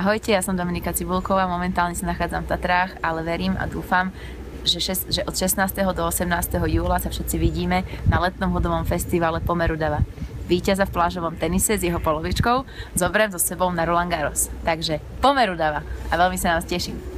Ahojte, ja som Dominika Cibulková, momentálne sa nachádzam v Tatrách, ale verím a dúfam, že, šest, že od 16. do 18. júla sa všetci vidíme na letnom hudovom festivale Pomerudava. Výťaza v plážovom tenise s jeho polovičkou zoberiem so sebou na Roland Garros. Takže Pomerudava a veľmi sa nás teším.